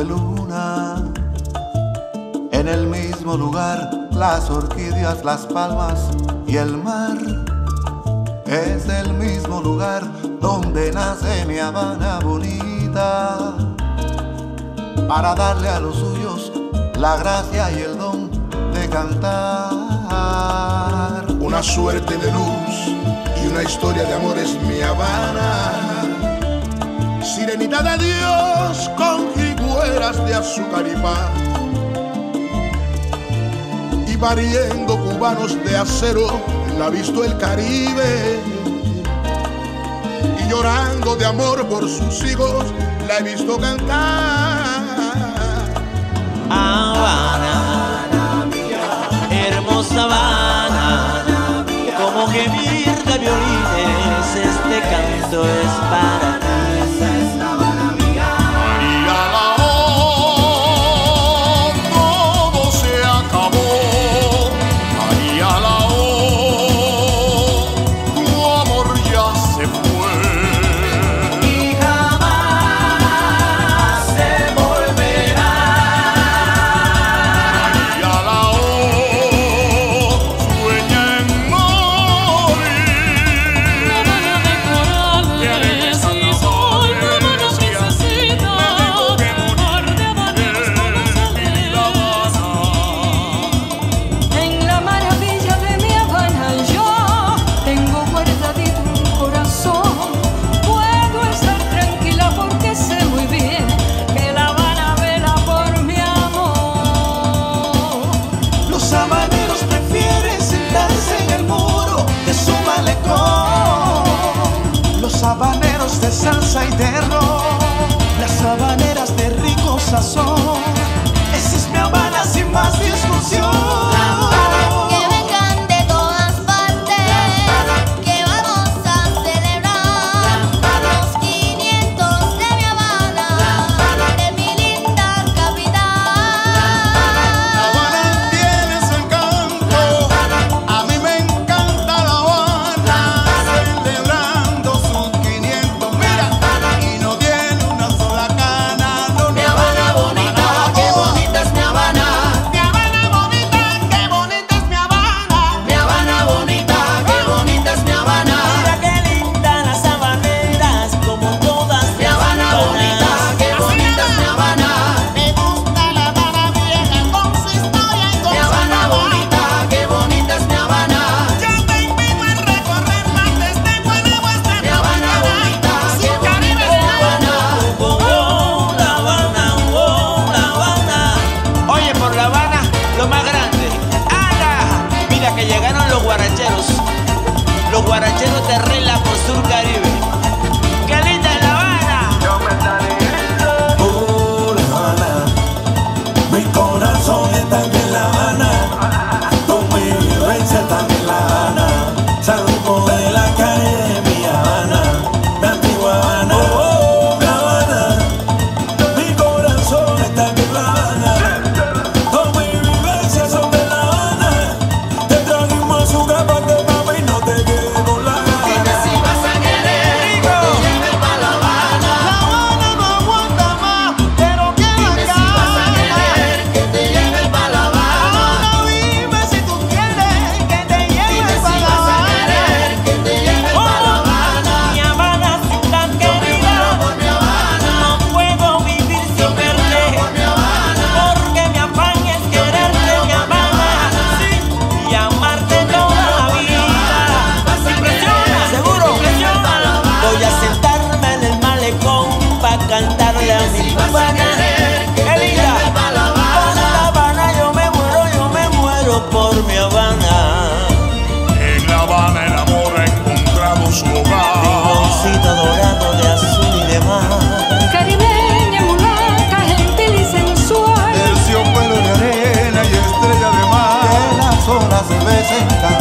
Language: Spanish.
de luna. En el mismo lugar, las orquídeas, las palmas y el mar. Es el mismo lugar donde nace mi Habana bonita. Para darle a los suyos la gracia y el don de cantar. Una suerte de luz y una historia de amor es mi Habana. Sirenita de Dios con higueras de azúcar y paz. Y pariendo cubanos de acero, la ha visto el Caribe. Y llorando de amor por sus hijos, la he visto cantar. Habana, hermosa Habana, como gemir de violines, este canto es para habaneros de salsa y de ron. Las habaneras de rico sazón. Esa es mi Habana sin más discusión. cerré la cuenta